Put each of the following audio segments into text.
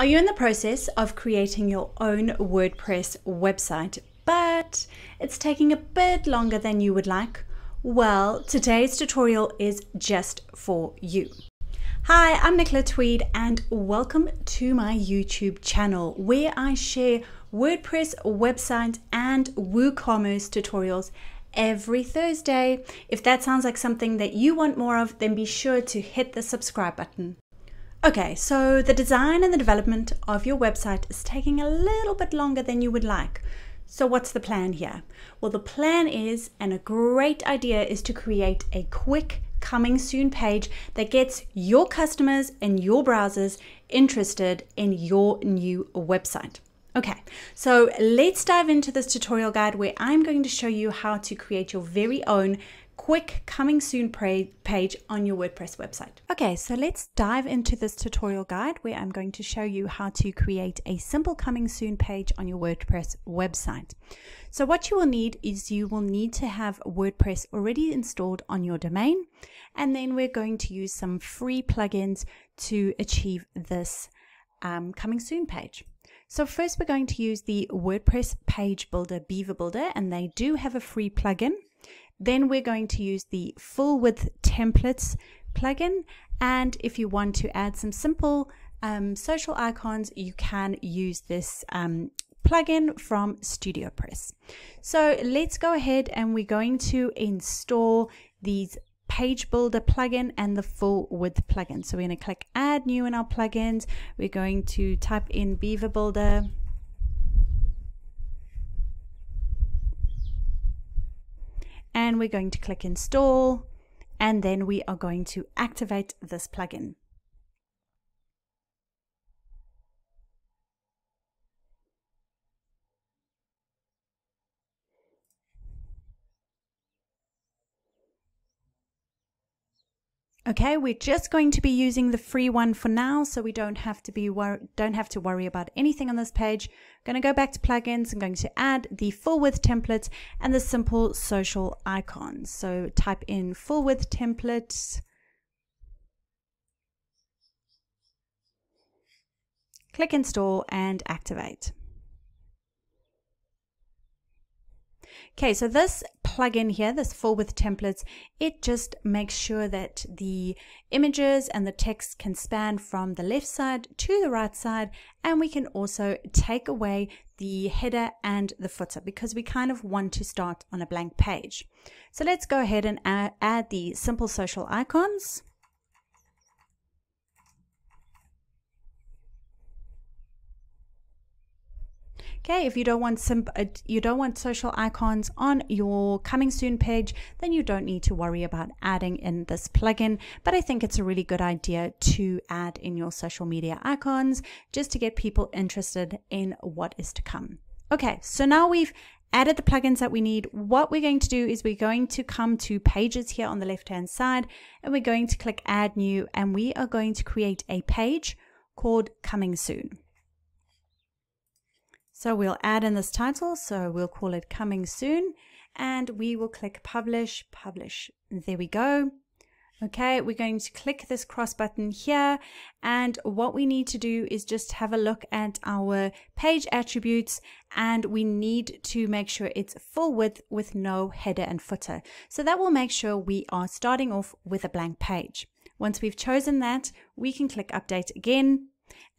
Are you in the process of creating your own WordPress website, but it's taking a bit longer than you would like? Well, today's tutorial is just for you. Hi, I'm Nicola Tweed and welcome to my YouTube channel where I share WordPress website and WooCommerce tutorials every Thursday. If that sounds like something that you want more of, then be sure to hit the subscribe button. Okay, so the design and the development of your website is taking a little bit longer than you would like. So, what's the plan here? Well, the plan is, and a great idea is to create a quick coming soon page that gets your customers and your browsers interested in your new website. Okay, so let's dive into this tutorial guide where I'm going to show you how to create your very own quick coming soon page on your WordPress website. Okay, so let's dive into this tutorial guide where I'm going to show you how to create a simple coming soon page on your WordPress website. So what you will need is you will need to have WordPress already installed on your domain, and then we're going to use some free plugins to achieve this um, coming soon page. So first we're going to use the WordPress page builder Beaver Builder and they do have a free plugin. Then we're going to use the full width templates plugin. And if you want to add some simple um, social icons, you can use this um, plugin from StudioPress. So let's go ahead and we're going to install these page builder plugin and the full width plugin. So we're going to click add new in our plugins. We're going to type in Beaver Builder and we're going to click install and then we are going to activate this plugin. Okay, we're just going to be using the free one for now, so we don't have to be don't have to worry about anything on this page. I'm going to go back to plugins. I'm going to add the full width template and the simple social icons. So type in full width templates. Click install and activate. Okay, so this plugin here, this full width templates, it just makes sure that the images and the text can span from the left side to the right side. And we can also take away the header and the footer because we kind of want to start on a blank page. So let's go ahead and add, add the simple social icons. Okay, if you don't want some, uh, you don't want social icons on your coming soon page, then you don't need to worry about adding in this plugin. But I think it's a really good idea to add in your social media icons just to get people interested in what is to come. Okay, so now we've added the plugins that we need. What we're going to do is we're going to come to pages here on the left hand side and we're going to click add new and we are going to create a page called coming soon. So we'll add in this title. So we'll call it coming soon and we will click publish, publish. There we go. Okay, we're going to click this cross button here. And what we need to do is just have a look at our page attributes and we need to make sure it's full width with no header and footer. So that will make sure we are starting off with a blank page. Once we've chosen that, we can click update again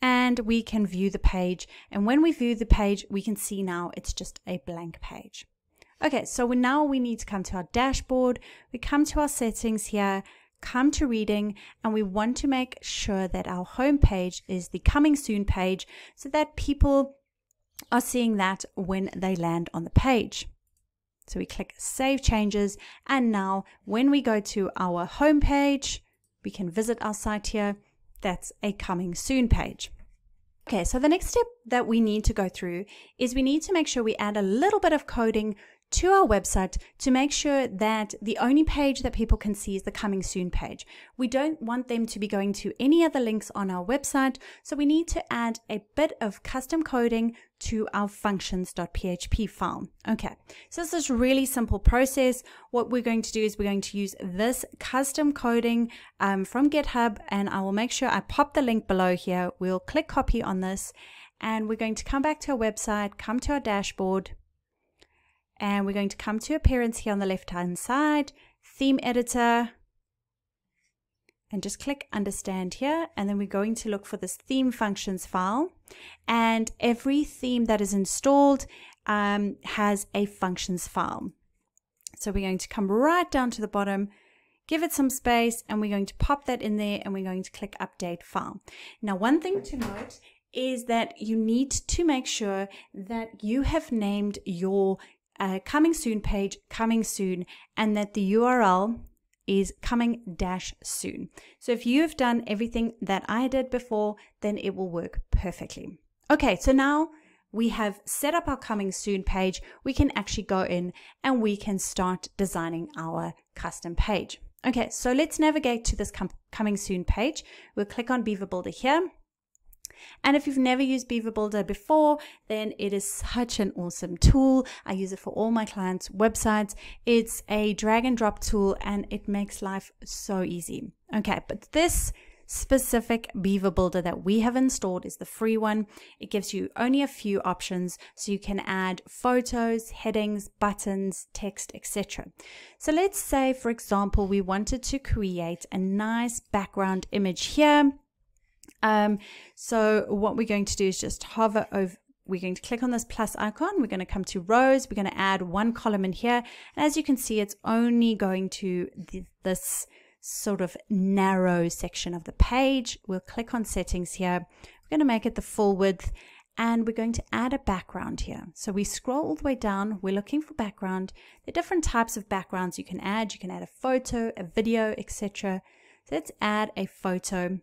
and we can view the page. And when we view the page, we can see now it's just a blank page. Okay, so now we need to come to our dashboard. We come to our settings here, come to reading, and we want to make sure that our home page is the coming soon page so that people are seeing that when they land on the page. So we click save changes. And now when we go to our home page, we can visit our site here that's a coming soon page. Okay, so the next step that we need to go through is we need to make sure we add a little bit of coding to our website to make sure that the only page that people can see is the coming soon page. We don't want them to be going to any other links on our website, so we need to add a bit of custom coding to our functions.php file. Okay, so this is really simple process. What we're going to do is we're going to use this custom coding um, from GitHub, and I will make sure I pop the link below here. We'll click copy on this, and we're going to come back to our website, come to our dashboard, and we're going to come to appearance here on the left hand side, theme editor, and just click understand here. And then we're going to look for this theme functions file. And every theme that is installed um, has a functions file. So we're going to come right down to the bottom, give it some space, and we're going to pop that in there and we're going to click update file. Now, one thing to note is that you need to make sure that you have named your uh, coming soon page coming soon and that the URL is coming dash soon. So if you've done everything that I did before, then it will work perfectly. Okay, so now we have set up our coming soon page. We can actually go in and we can start designing our custom page. Okay, so let's navigate to this com coming soon page. We'll click on Beaver Builder here. And if you've never used Beaver Builder before, then it is such an awesome tool. I use it for all my clients' websites. It's a drag and drop tool and it makes life so easy. Okay, but this specific Beaver Builder that we have installed is the free one. It gives you only a few options so you can add photos, headings, buttons, text, etc. So let's say, for example, we wanted to create a nice background image here um, so what we're going to do is just hover over we're going to click on this plus icon. We're going to come to rows. We're going to add one column in here. And as you can see, it's only going to the, this sort of narrow section of the page. We'll click on settings here. We're going to make it the full width and we're going to add a background here. So we scroll all the way down. We're looking for background. There are different types of backgrounds you can add. You can add a photo, a video, etc. So let's add a photo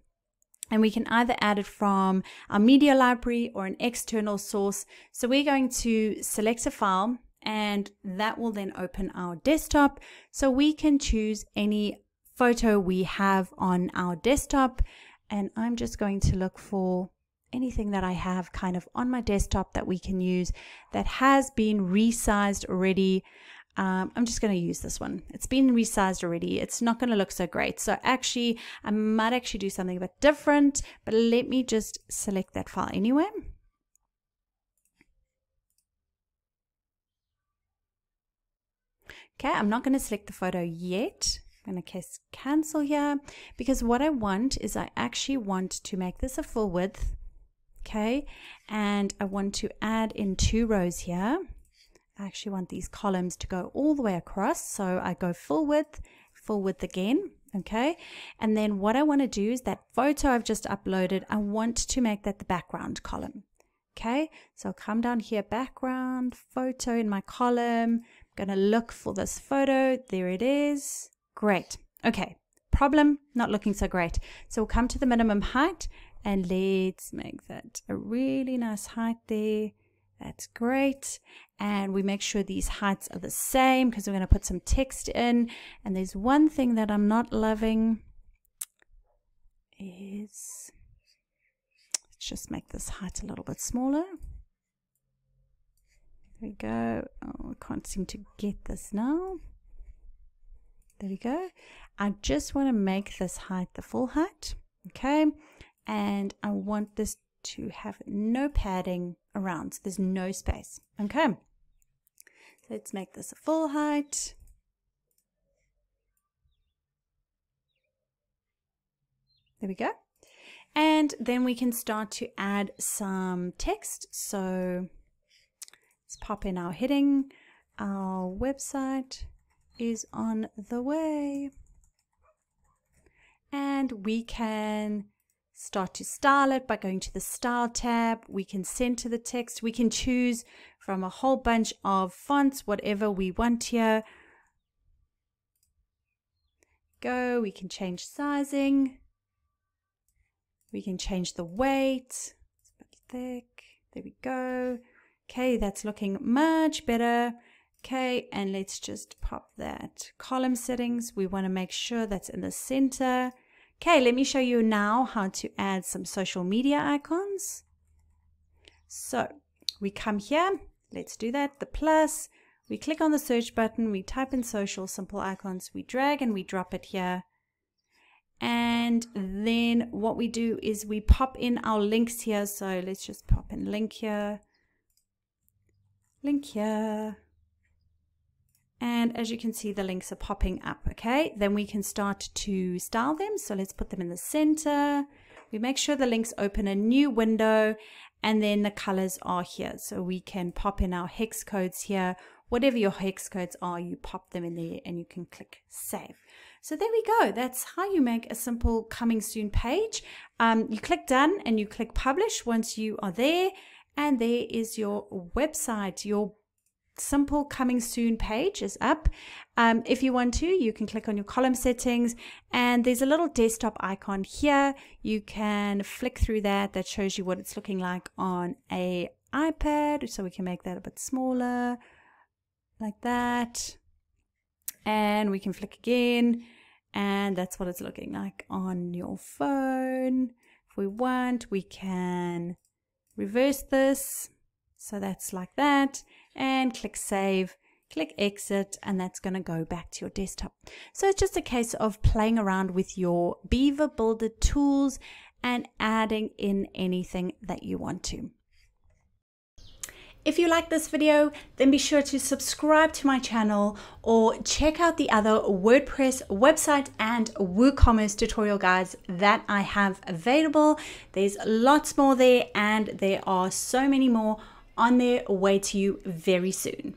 and we can either add it from our media library or an external source. So we're going to select a file and that will then open our desktop. So we can choose any photo we have on our desktop. And I'm just going to look for anything that I have kind of on my desktop that we can use that has been resized already. Um, I'm just going to use this one. It's been resized already. It's not going to look so great. So actually, I might actually do something a bit different, but let me just select that file anyway. Okay, I'm not going to select the photo yet. I'm going to cancel here because what I want is I actually want to make this a full width. Okay, and I want to add in two rows here. I actually want these columns to go all the way across. So I go full width, full width again. Okay. And then what I want to do is that photo I've just uploaded, I want to make that the background column. Okay. So I'll come down here, background photo in my column. I'm going to look for this photo. There it is. Great. Okay. Problem, not looking so great. So we'll come to the minimum height and let's make that a really nice height there. That's great. And we make sure these heights are the same because we're going to put some text in. And there's one thing that I'm not loving is, let's just make this height a little bit smaller. There we go. Oh, I can't seem to get this now. There we go. I just want to make this height the full height. Okay. And I want this to have no padding around. So there's no space. Okay. Let's make this a full height. There we go. And then we can start to add some text. So let's pop in our heading. Our website is on the way. And we can start to style it by going to the style tab. We can center the text. We can choose from a whole bunch of fonts, whatever we want here. Go, we can change sizing. We can change the weight. It's a bit thick. There we go. Okay, that's looking much better. Okay, and let's just pop that column settings. We want to make sure that's in the center. Okay, let me show you now how to add some social media icons. So we come here, let's do that, the plus, we click on the search button, we type in social simple icons, we drag and we drop it here. And then what we do is we pop in our links here. So let's just pop in link here, link here. And as you can see, the links are popping up, okay? Then we can start to style them. So let's put them in the center. We make sure the links open a new window and then the colors are here. So we can pop in our hex codes here. Whatever your hex codes are, you pop them in there and you can click save. So there we go. That's how you make a simple coming soon page. Um, you click done and you click publish once you are there. And there is your website, your simple coming soon page is up. Um, if you want to, you can click on your column settings and there's a little desktop icon here. You can flick through that. That shows you what it's looking like on a iPad. So we can make that a bit smaller like that. And we can flick again and that's what it's looking like on your phone. If we want, we can reverse this. So that's like that and click save, click exit, and that's going to go back to your desktop. So it's just a case of playing around with your Beaver Builder tools and adding in anything that you want to. If you like this video, then be sure to subscribe to my channel or check out the other WordPress website and WooCommerce tutorial guides that I have available. There's lots more there and there are so many more on their way to you very soon.